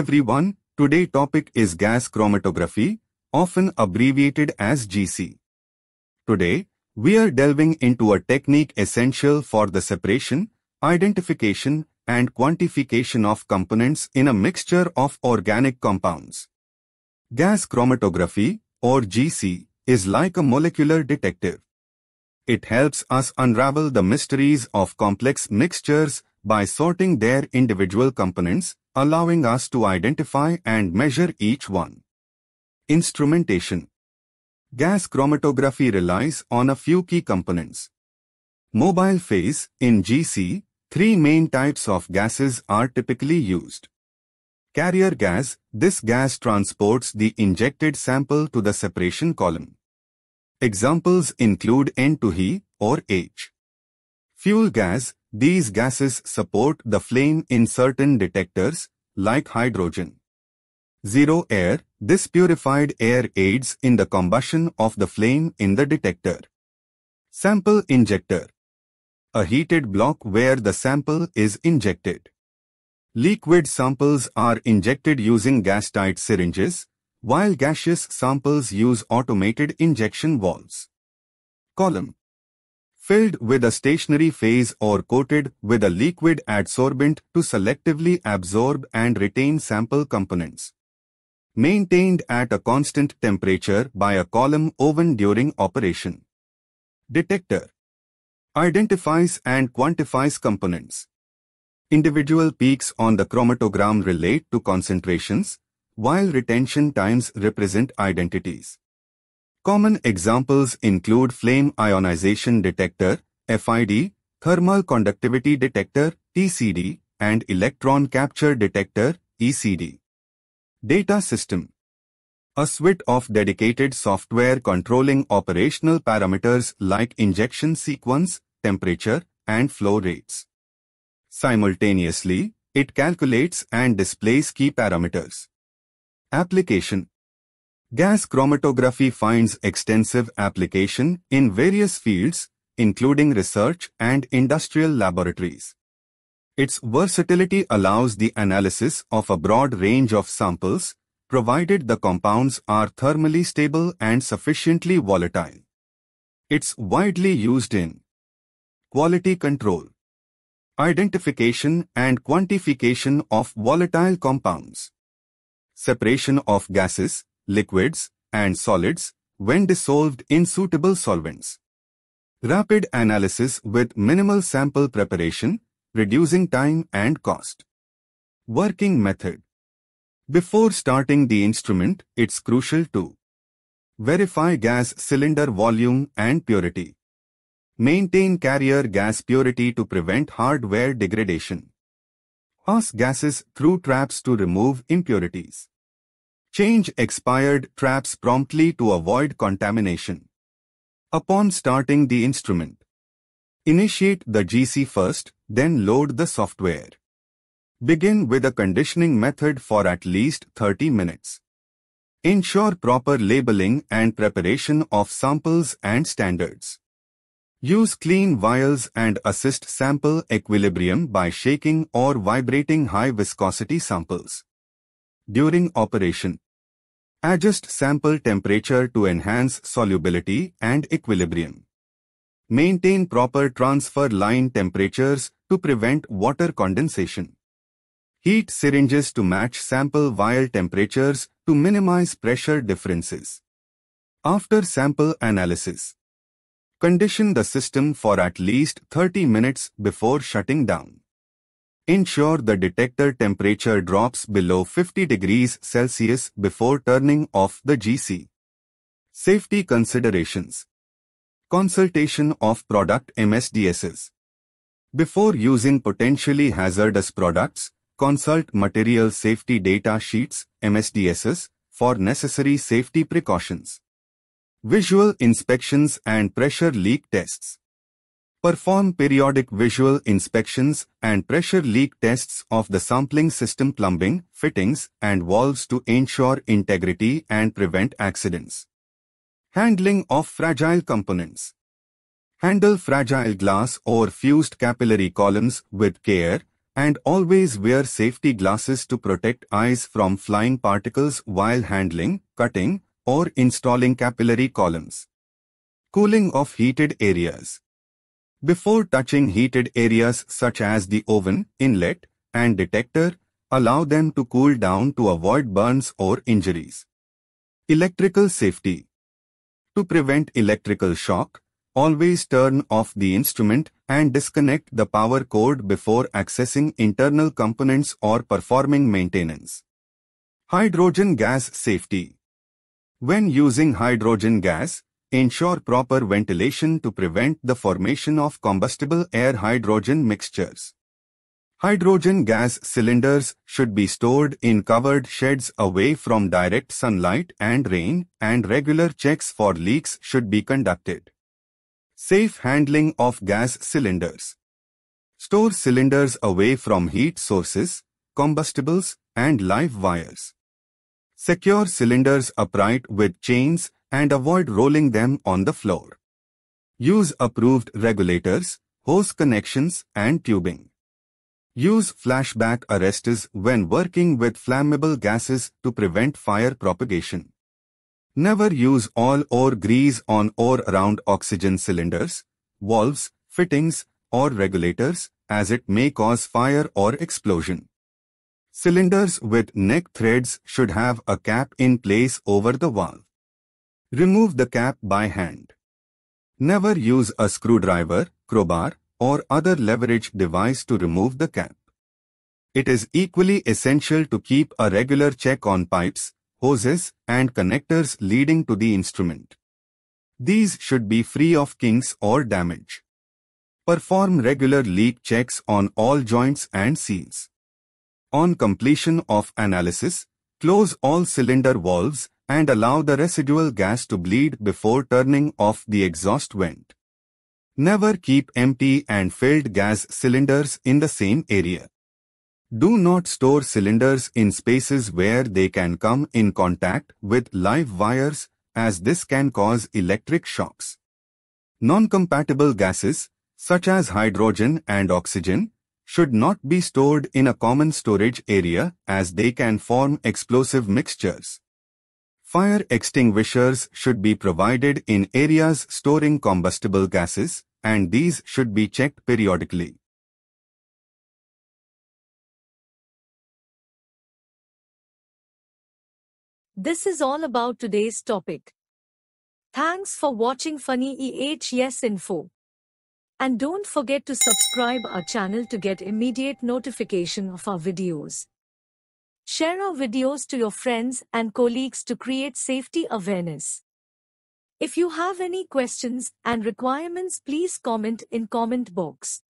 everyone, today topic is gas chromatography, often abbreviated as GC. Today, we are delving into a technique essential for the separation, identification, and quantification of components in a mixture of organic compounds. Gas chromatography, or GC, is like a molecular detective. It helps us unravel the mysteries of complex mixtures by sorting their individual components, allowing us to identify and measure each one. Instrumentation Gas chromatography relies on a few key components. Mobile phase, in GC, three main types of gases are typically used. Carrier gas, this gas transports the injected sample to the separation column. Examples include N2He or H. Fuel gas, these gases support the flame in certain detectors, like hydrogen. Zero air, this purified air aids in the combustion of the flame in the detector. Sample injector. A heated block where the sample is injected. Liquid samples are injected using gas-tight syringes, while gaseous samples use automated injection valves. Column filled with a stationary phase or coated with a liquid adsorbent to selectively absorb and retain sample components. Maintained at a constant temperature by a column oven during operation. Detector identifies and quantifies components. Individual peaks on the chromatogram relate to concentrations, while retention times represent identities. Common examples include flame ionization detector, FID, thermal conductivity detector, TCD, and electron capture detector, ECD. Data system a suite of dedicated software controlling operational parameters like injection sequence, temperature, and flow rates. Simultaneously, it calculates and displays key parameters. Application Gas chromatography finds extensive application in various fields, including research and industrial laboratories. Its versatility allows the analysis of a broad range of samples, provided the compounds are thermally stable and sufficiently volatile. It's widely used in quality control, identification and quantification of volatile compounds, separation of gases, liquids, and solids when dissolved in suitable solvents. Rapid analysis with minimal sample preparation, reducing time and cost. Working method. Before starting the instrument, it's crucial to verify gas cylinder volume and purity. Maintain carrier gas purity to prevent hardware degradation. Pass gases through traps to remove impurities. Change expired traps promptly to avoid contamination. Upon starting the instrument, initiate the GC first, then load the software. Begin with a conditioning method for at least 30 minutes. Ensure proper labeling and preparation of samples and standards. Use clean vials and assist sample equilibrium by shaking or vibrating high viscosity samples during operation. Adjust sample temperature to enhance solubility and equilibrium. Maintain proper transfer line temperatures to prevent water condensation. Heat syringes to match sample vial temperatures to minimize pressure differences. After sample analysis, condition the system for at least 30 minutes before shutting down. Ensure the detector temperature drops below 50 degrees Celsius before turning off the GC. Safety considerations. Consultation of product MSDSs. Before using potentially hazardous products, consult material safety data sheets MSDSs for necessary safety precautions. Visual inspections and pressure leak tests. Perform periodic visual inspections and pressure leak tests of the sampling system plumbing, fittings, and valves to ensure integrity and prevent accidents. Handling of fragile components. Handle fragile glass or fused capillary columns with care, and always wear safety glasses to protect eyes from flying particles while handling, cutting, or installing capillary columns. Cooling of heated areas. Before touching heated areas such as the oven, inlet, and detector, allow them to cool down to avoid burns or injuries. Electrical safety. To prevent electrical shock, always turn off the instrument and disconnect the power cord before accessing internal components or performing maintenance. Hydrogen gas safety. When using hydrogen gas, ensure proper ventilation to prevent the formation of combustible air-hydrogen mixtures. Hydrogen gas cylinders should be stored in covered sheds away from direct sunlight and rain and regular checks for leaks should be conducted. Safe handling of gas cylinders. Store cylinders away from heat sources, combustibles and live wires. Secure cylinders upright with chains and avoid rolling them on the floor. Use approved regulators, hose connections and tubing. Use flashback arresters when working with flammable gases to prevent fire propagation. Never use oil or grease on or around oxygen cylinders, valves, fittings, or regulators as it may cause fire or explosion. Cylinders with neck threads should have a cap in place over the valve. Remove the cap by hand. Never use a screwdriver, crowbar, or other leverage device to remove the cap. It is equally essential to keep a regular check on pipes, hoses, and connectors leading to the instrument. These should be free of kinks or damage. Perform regular leak checks on all joints and seals. On completion of analysis, close all cylinder valves and allow the residual gas to bleed before turning off the exhaust vent. Never keep empty and filled gas cylinders in the same area. Do not store cylinders in spaces where they can come in contact with live wires as this can cause electric shocks. Non-compatible gases, such as hydrogen and oxygen, should not be stored in a common storage area as they can form explosive mixtures. Fire extinguishers should be provided in areas storing combustible gases, and these should be checked periodically. This is all about today's topic. Thanks for watching Phani EHS Info. And don't forget to subscribe our channel to get immediate notification of our videos. Share our videos to your friends and colleagues to create safety awareness. If you have any questions and requirements please comment in comment box.